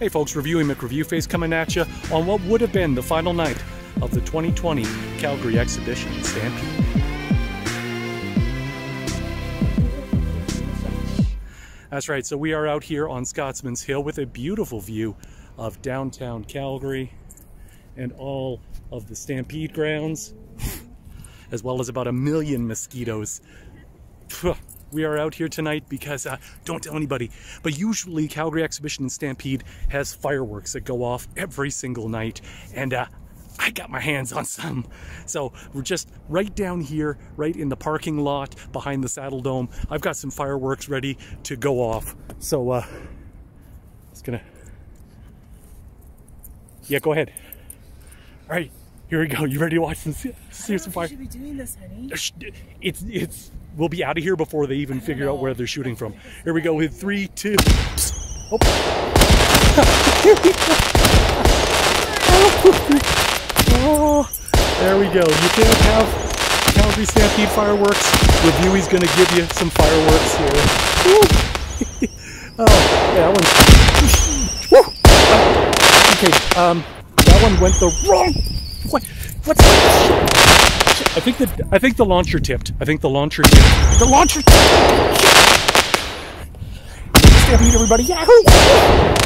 Hey folks, Reviewy McReviewface coming at you on what would have been the final night of the 2020 Calgary Exhibition Stampede. That's right, so we are out here on Scotsman's Hill with a beautiful view of downtown Calgary and all of the Stampede grounds, as well as about a million mosquitoes we are out here tonight because, uh, don't tell anybody, but usually Calgary Exhibition and Stampede has fireworks that go off every single night. And uh, I got my hands on some. So we're just right down here, right in the parking lot behind the Saddledome. I've got some fireworks ready to go off. So, uh, it's gonna, yeah, go ahead. All right, here we go. You ready to watch some, see some fire? should be doing this, honey. It's, it's, we'll be out of here before they even figure out where they're shooting from. Here we go with three, two. Oh. oh, there we go. You can't have Calgary Stampede fireworks. Reviewy's gonna give you some fireworks here. oh, yeah, that one. okay, um, that one went the wrong. What? What's? I think the I think the launcher tipped. I think the launcher tipped. The launcher tipped. Stampede everybody. Yahoo!